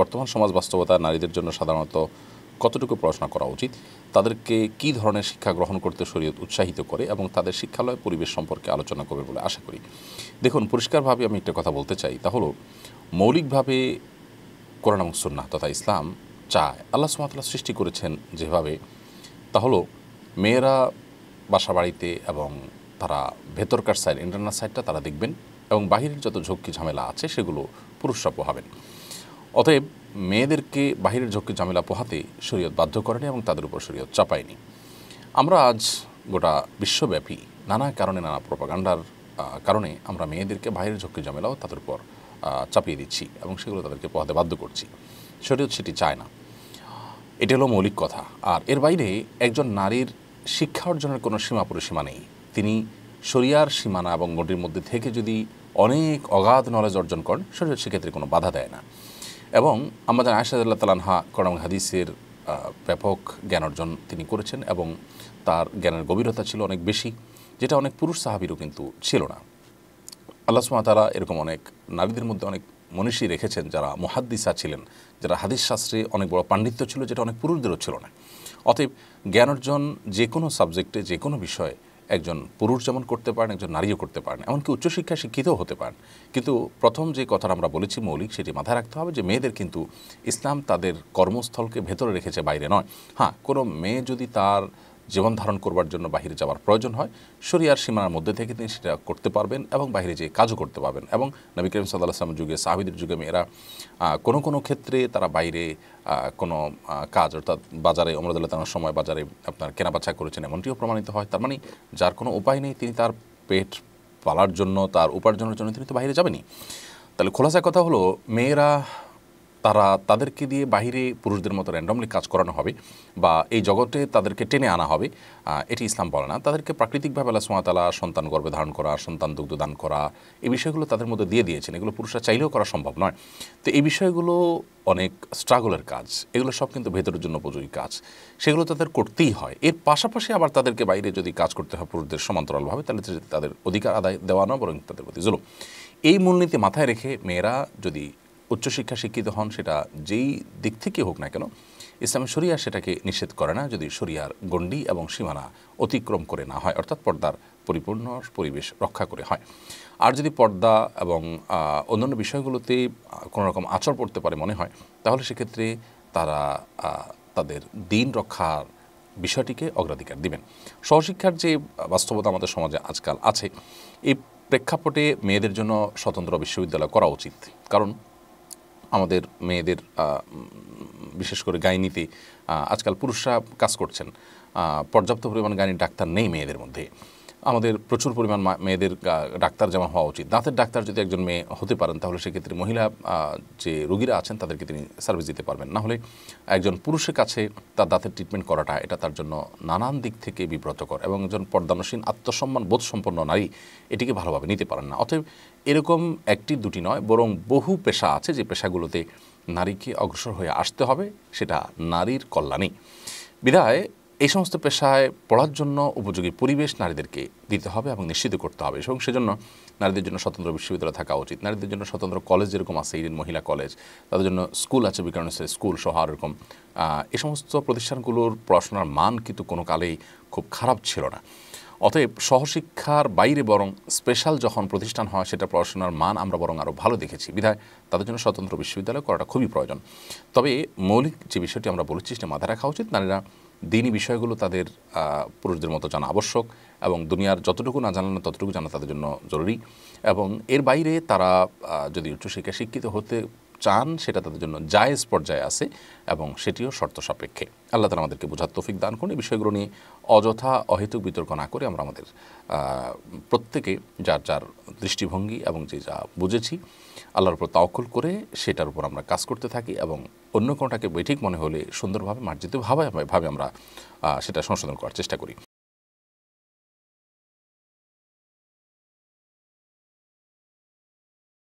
বর্তমান সমাজ বাস্তবতা নারীদের জন্য সাধারণত কতটুকু পড়াশোনা করা উচিত? তাদেরকে কী ধরনের শিক্ষা গ্রহণ করতে শরীয়ত উৎসাহিত করে এবং তাদের শিক্ষালয় পরিবেশ সম্পর্কে আলোচনা করবে বলে আশা করি। দেখুন, পরিষ্কারভাবে আমি একটা কথা বলতে চাই। তা হলো, মৌলিকভাবে কোরআন এবং সুন্নাহ তথা ইসলাম চায়। আল্লাহ সুমাতাল্লাহ সৃষ্টি করেছেন যেভাবে। তা হলো, মেয়েরা বাসা বাড়িতে এবং তারা ভেতরকার সাইড ইন্টারনাল সাইডটা তারা দেখবেন এবং বাহিরের যত ঝক্কি ঝামেলা আছে সেগুলো পুরুষরা পোহাবেন। অতএব মেয়েদেরকে বাহিরের ঝক্কি, ঝামেলা পোহাতে শরীয়ত বাধ্য করেনি এবং তাদের উপর শরীয়ত চাপায়নি। আমরা আজ গোটা বিশ্বব্যাপী নানা কারণে নানা প্রপাগান্ডার কারণে আমরা মেয়েদেরকে বাইরের ঝক্কি, ঝামেলাও তাদের উপর চাপিয়ে দিচ্ছি এবং সেগুলো তাদেরকে পোহাতে বাধ্য করছি। শরীয়ত সেটি চায় না। এটা হলো মৌলিক কথা। আর এর বাইরে একজন নারীর শিক্ষা অর্জনের কোনো সীমা পরিসীমা নেই। তিনি শরিয়ার সীমানা এবং গণ্ডির মধ্যে থেকে যদি অনেক অগাধ নলেজ অর্জন করেন শরীর সেক্ষেত্রে কোনো বাধা দেয় না। এবং আমাদের আয়সাদুল্লাহ তালানহা করম হাদিসের ব্যাপক জ্ঞান অর্জন তিনি করেছেন এবং তার জ্ঞানের গভীরতা ছিল অনেক বেশি, যেটা অনেক পুরুষ সাহাবিরও কিন্তু ছিল না। আল্লাহ সুমা তারা এরকম অনেক নারীদের মধ্যে অনেক মনীষী রেখেছেন যারা মুহাদ্দিসা ছিলেন, যারা হাদিস শাস্ত্রে অনেক বড় পাণ্ডিত্য ছিল, যেটা অনেক পুরুষদেরও ছিল না। অতএব জ্ঞান অর্জন যে কোনো সাবজেক্টে যে কোনো বিষয়ে একজন পুরুষ যেমন করতে পারেন, একজন নারীও করতে পারেন, এমনকি উচ্চশিক্ষায় শিক্ষিতও হতে পারেন। কিন্তু প্রথম যে কথাটা আমরা বলেছি মৌলিক, সেটি মাথায় রাখতে হবে যে মেয়েদের কিন্তু ইসলাম তাদের কর্মস্থলকে ভেতরে রেখেছে, বাইরে নয়। হ্যাঁ কোনো মেয়ে যদি তার জীবন ধারণ করবার জন্য বাইরে যাওয়ার প্রয়োজন হয়। শরিয়ার সীমানার মধ্যে থেকে তিনি সেটা করতে পারবেন এবং বাইরে যেয়ে কাজও করতে পারবেন এবং নবী করিম সাল্লাহ আসলামের যুগে সাহাবিদের যুগে মেয়েরা কোনো কোনো ক্ষেত্রে তারা বাইরে কোনো কাজ অর্থাৎ বাজারে অমরদুল্লাহ তার সময় বাজারে আপনার কেনাবেচা করেছেন এমনটিও প্রমাণিত হয়। তার মানে যার কোনো উপায় নেই তিনি তার পেট পালার জন্য, তার উপার্জনের জন্য তিনি তো বাইরে যাবেনই। তাহলে খোলাসা কথা হলো, মেয়েরা তারা তাদেরকে দিয়ে বাহিরে পুরুষদের মতো র্যান্ডমলি কাজ করানো হবে বা এই জগতে তাদেরকে টেনে আনা হবে। এটি ইসলাম বলে না। তাদেরকে প্রাকৃতিকভাবে আল্লাহ সুমাতালা সন্তান গর্ভে ধারণ করা, সন্তান দুগ্ধ দান করা, এই বিষয়গুলো তাদের মধ্যে দিয়ে দিয়েছেন। এগুলো পুরুষরা চাইলেও করা সম্ভব নয়। তো এই বিষয়গুলো অনেক স্ট্রাগলের কাজ। এগুলো সব কিন্তু ভেতরের জন্য উপযোগী কাজ। সেগুলো তাদের করতেই হয়। এর পাশাপাশি আবার তাদেরকে বাইরে যদি কাজ করতে হয় পুরুষদের সমান্তরালভাবে, তাহলে তাদের অধিকার আদায় দেওয়া না বরং তাদের প্রতি জুলুম। এই মূলনীতি মাথায় রেখে মেয়েরা যদি উচ্চশিক্ষা শিক্ষিত হন সেটা যেই দিক থেকে হোক না কেন, ইসলামী শরিয়া সেটাকে নিষেধ করে না যদি শরিয়ার গণ্ডি এবং সীমানা অতিক্রম করে না হয়, অর্থাৎ পর্দার পরিপূর্ণ পরিবেশ রক্ষা করে হয়। আর যদি পর্দা এবং অন্যান্য বিষয়গুলোতে কোনো রকম আচর পড়তে পারে মনে হয়, তাহলে সেক্ষেত্রে তারা তাদের দিন রক্ষার বিষয়টিকে অগ্রাধিকার দিবেন। সহশিক্ষার যে বাস্তবতা আমাদের সমাজে আজকাল আছে, এই প্রেক্ষাপটে মেয়েদের জন্য স্বতন্ত্র বিশ্ববিদ্যালয় করা উচিত। কারণ আমাদের মেয়েদের বিশেষ করে গাইনিতে আজকাল পুরুষরা কাজ করছেন। পর্যাপ্ত পরিমাণ গাইনি ডাক্তার নেই মেয়েদের মধ্যে। আমাদের প্রচুর পরিমাণ মেয়েদের ডাক্তার যেমন হওয়া উচিত। দাঁতের ডাক্তার যদি একজন মেয়ে হতে পারেন, তাহলে সেক্ষেত্রে মহিলা যে রোগীরা আছেন, তাদেরকে তিনি সার্ভিস দিতে পারবেন। না হলে একজন পুরুষের কাছে তার দাঁতের ট্রিটমেন্ট করাটা, এটা তার জন্য নানান দিক থেকে বিব্রতকর এবং একজন পর্দানসীন, আত্মসম্মান বোধ সম্পন্ন নারী এটিকে ভালোভাবে নিতে পারেন না। অতএব এরকম একটি দুটি নয়, বরং বহু পেশা আছে যে পেশাগুলোতে নারীকে অগ্রসর হয়ে আসতে হবে, সেটা নারীর কল্যাণে বিধায় এই সমস্ত পেশায় পড়ার জন্য উপযোগী পরিবেশ নারীদেরকে দিতে হবে এবং নিশ্চিত করতে হবে এবং সেজন্য নারীদের জন্য স্বতন্ত্র বিশ্ববিদ্যালয় থাকা উচিত। নারীদের জন্য স্বতন্ত্র কলেজ যেরকম আছে, ইডেন মহিলা কলেজ, তাদের জন্য স্কুল আছে বিকারণের স্কুল সহ এরকম। এই সমস্ত প্রতিষ্ঠানগুলোর পড়াশোনার মান কিন্তু কোনো কালেই খুব খারাপ ছিল না। অতএব সহশিক্ষার বাইরে বরং স্পেশাল যখন প্রতিষ্ঠান হয়, সেটা পড়াশোনার মান আমরা বরং আরও ভালো দেখেছি। বিধায় তাদের জন্য স্বতন্ত্র বিশ্ববিদ্যালয় করাটা খুবই প্রয়োজন। তবে মৌলিক যে বিষয়টি আমরা বলেছি, সেটা মাথায় রাখা উচিত। নারীরা দিনই বিষয়গুলো তাদের পুরুষদের মতো জানা আবশ্যক এবং দুনিয়ার যতটুকু না জানানো ততটুকু জানা তাদের জন্য জরুরি এবং এর বাইরে তারা যদি উচ্চশিক্ষায় শিক্ষিত হতে চান, সেটা তাদের জন্য জায়েজ পর্যায়ে আছে এবং সেটিও শর্ত সাপেক্ষে। আল্লাহ তালা আমাদেরকে বোঝার তৌফিক দান করুন। এই বিষয়গুলো নিয়ে অযথা অহেতুক বিতর্ক না করে আমরা আমাদের প্রত্যেকে যার যার দৃষ্টিভঙ্গি এবং যে যা বুঝেছি আল্লাহর উপর তাওকল করে সেটার উপর আমরা কাজ করতে থাকি এবং অন্য কোনোটাকে বৈঠিক মনে হলে সুন্দরভাবে মার্জিতভাবে ভাবে আমরা সেটা সংশোধন করার চেষ্টা করি।